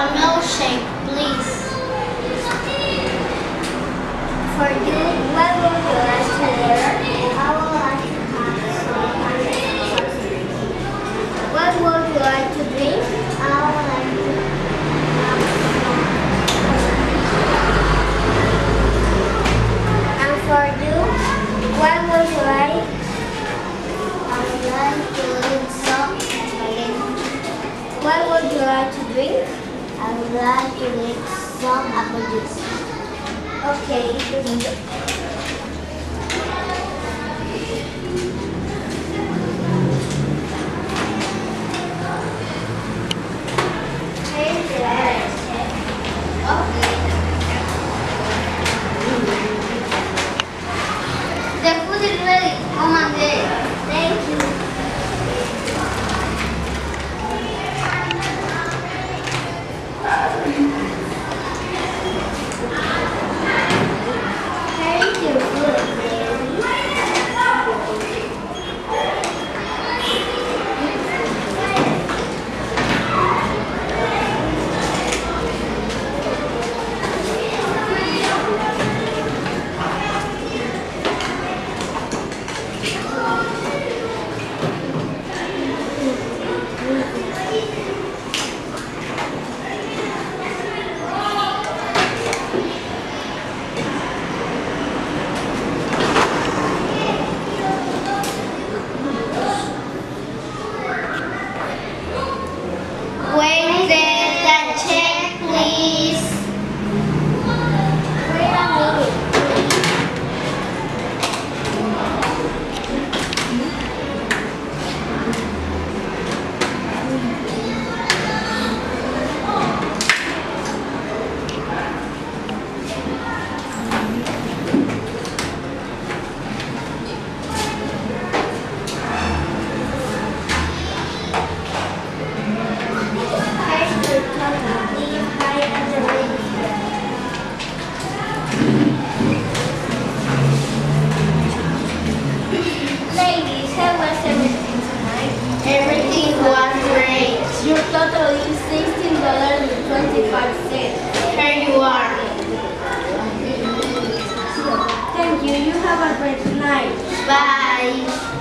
a milkshake, please. For you, when will you ask to there? I will ask you coffee. What would you like to drink? I will like to And for you, what would you like? I would like to drink some What would you like to drink? I'm glad to make some apple juice. Okay. The food is ready. Come oh and get. Bye. Bye.